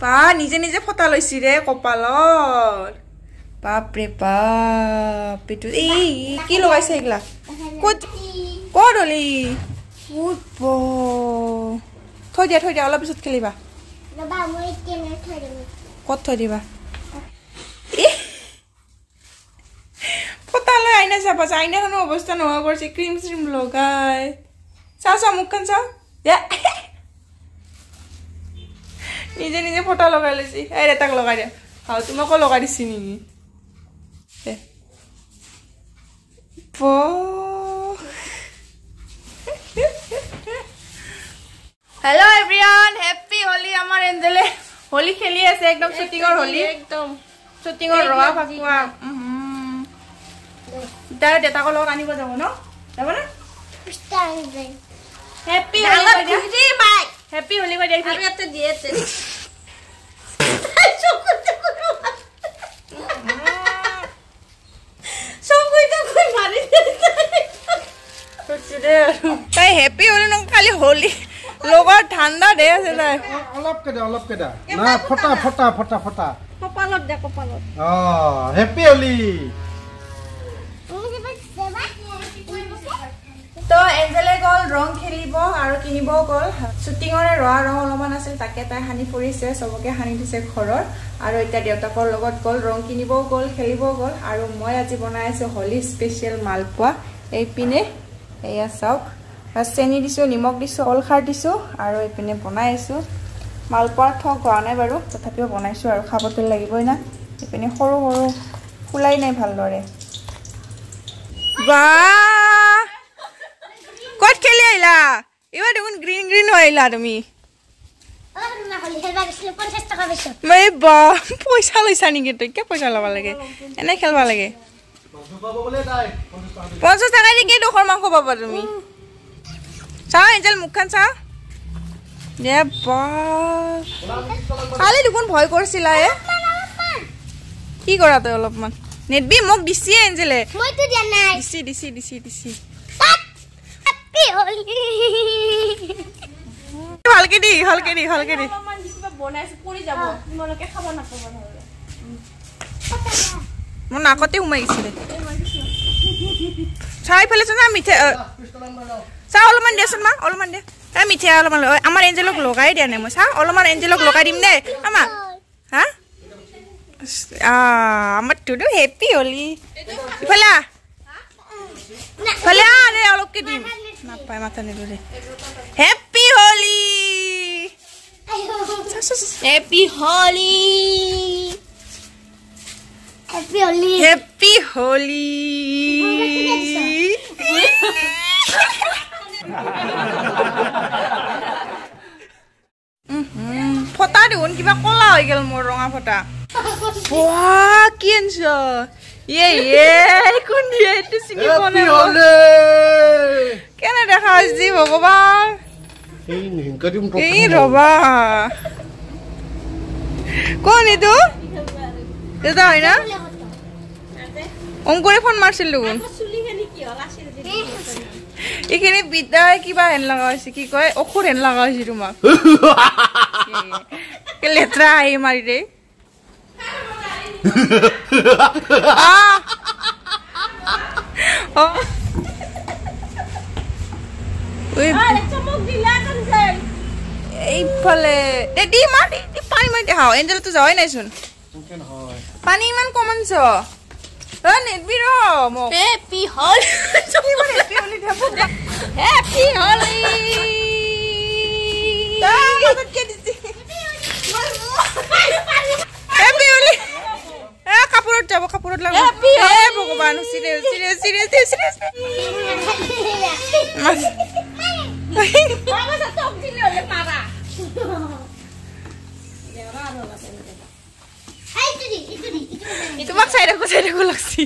পা নিজে নিজে ফটা লৈছি ৰে কপালত। বাপৰে বাপ এইটো এই কি লগাইছে এইগিলা? ক'ত ক'ত হলি থৈ দিয়া থৈ দিয়া অলপ পিছত খেলিবা। ক'ত থৈ দিবা? ফটালৈ আইনা চাবা চা আইনাখনো অৱস্থা নোহোৱা কৰিছে ক্ৰীম চ্ৰীম লগাই। চাওঁ চাওঁ মুখখন চাওঁ দিয়া নিজে নিজে ফটা লগাই লৈছি। এই ৰেতাক লগাই দিয়া ভাল তোমাকো লগাই দিছি নেকি? দে। হেল্ল' এভৰিৱান হেপী হোলী আমাৰ এঞ্জেলে। হোলী খেলি আছে একদম শ্বুটিঙৰ হোলী। একদম। শ্বুটিঙৰ ৰঙা ফাকুৱা। তাৰ দেউতাকৰ লগত আনিব যাব ন? যাব না হেপী হোলী কৈ দিয়া হেপী হোলী কৈ দিয়া আৰু ইয়াতে দিয়ে তাই হেপী হোলী নক খালি হোলী। লগত ঠাণ্ডা দে আছে তাই। অলপ কেদা অলপ কেদা না ফটা ফটা ফটা ফটা। কপালত দে কপালত। অ হেপী হলি। তো এঞ্জেলে গ'ল ৰং খেলিব আৰু কিনিবও গ'ল। শ্বুটিঙৰে ৰঙা ৰং অলপমান আছিল তাকে তাই সানি ফুৰিছে চবকে সানি দিছে ঘৰত। আৰু এতিয়া দেউতাকৰ লগত গ'ল ৰং কিনিবও গ'ল খেলিবও গ'ল। আৰু মই আজি বনাই আছোঁ হোলী স্পেচিয়েল মালপোৱা। এইপিনে এয়া চাওক। চেনি দিছোঁ নিমখ দিছোঁ অলখাৰ দিছোঁ আৰু এইপিনে বনাই আছোঁ। মালপোৱাৰ ঠগ হোৱা নাই বাৰু তথাপিও বনাইছোঁ আৰু খাবতো লাগিবই না। এইপিনে সৰু সৰু ফুলাই নাই ভালদৰে। ক'ত খেলি আহিলা? এইবাৰ দেখোন গ্ৰীণ গ্ৰীণ হৈ আহিলা তুমি। পইচা লৈছা নেকি তই কিয় পইচা ল'ব লাগে? এনে খেলিব লাগে। পঞ্চাছ টকা দি কি দুখৰ মাংস পাবা তুমি? চাওঁ এঞ্জেল মুখখন চাওঁ দে বা কালি দেখোন ভয় কৰিছিলা এ কি কৰা তই অলপমান নেটবি মোক দিছি এঞ্জেলে দিছি দিছি দিছি দিছি ভালকে দি ভালকে দি ভালকে দি মোৰ নাকতে সোমাই গৈছিলে চাই ইফালে চোন মিঠাই চা অলপমান দেচোন মা অলপমান দে এই মিঠাই অলপমান ল- আমাৰ এঞ্জেলক লগাই দিয়া নাই মই চা অলপমান এঞ্জেলক লগাই দিম দেই আমা হা আমাৰ তোতো হেপী হলি ইফালে আহ ইফালে আহ দে অলপকে দিম নাপায় মাথা নিদো দে happy Holi happy Holi happy Holi happy Holi ফটা দেখোন কিবা কলা হৈ গেল মোৰ ৰঙা ফটা। বাহ কি আনছ? কোন দেখা হৈছে ভগৱান? ৰবা। কোন এইটো? দেউতা হয় না? অংকুৰে ফোন মাৰছিল দেখোন। এইখিনি বিদ্যাই কিবা হেন লগা হৈছে কি কয়? ঔষধ হেন লগা হৈছে তোমাক। কি লেতেৰা আহি মাৰি দে। আহ। অ। ঐ, চমক দিলা কাঞ্চন এইফালে দে দি মাৰ দি দি পানী মাৰি দেখাও। এঞ্জেলটো যোৱাই নাইচোন পানী ইমান কম আনছ। অ নেটবি ৰ মোক। হেপী হল ইমান happy হলি দে, মোক দে। হেপী হলি তাৰ মাজত কি দিছি? Happy হলি। এ, কাপোৰত যাব কাপোৰত লাগিব Happy এ হলি। ভগৱান চিৰিয়াছ চিৰিয়াছ চিৰিয়াছ চিৰিয়াছ তোমাক চাই থাকো চাই থাকো লাগছি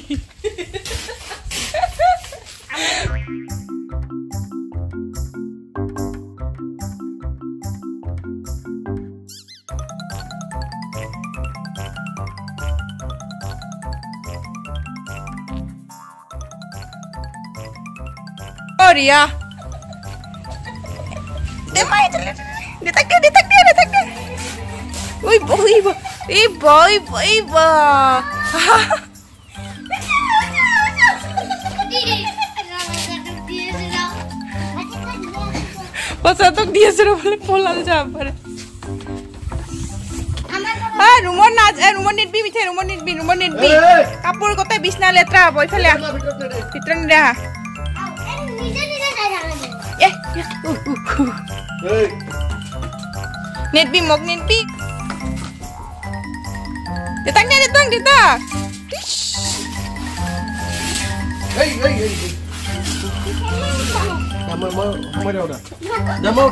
Gloria. Demai, detak dia, detak dia, detak dia. Uy, bo, iba, iba, iba, iba. পঁচাত্তর দিয়েছে বলে পোলাল যাবার আ রুমর নাচ রুমর নিটবি মিছে রুমর নিটবি রুমর নিটবি কাপড় কোথায় বিছনা লেত্রা বই ফেলে ভিতরে রেহা Net bi mok net bi. Datangnya datang. Hei hei hei. Mau dah mau udah. Mau.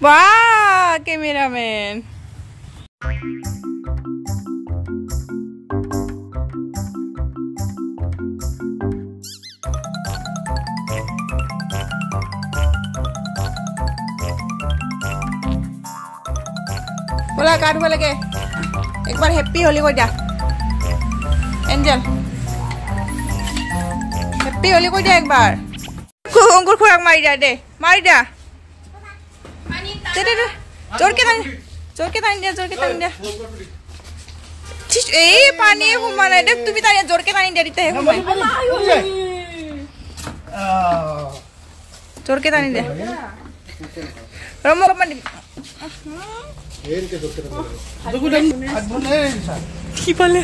Wah, kameramen. পুৰা গা ধুব লাগে। একবাৰ হেপ্পী হলি কৈ দিয়া এঞ্জেল হেপ্পী হলি কৈ দিয়া একবাৰ অংকুৰ খুৰাক মাৰি দিয়া দেই মাৰি দিয়া জোৰকে টানি জোৰকে টানি দিয়া জোৰকে টানি দিয়া এই পানীয়ে সোমা নাই দেখ তুমি তাৰ জোৰকে টানি দিয়া তেতিয়াহে সোমাই। জোৰকে টানি দিয়া ৰ অকণমান কি পালে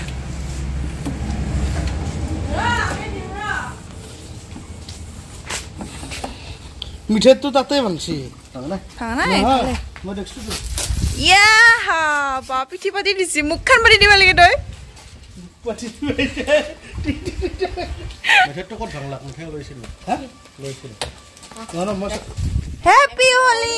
পাতি দিব লাগে তই হেপী হোলী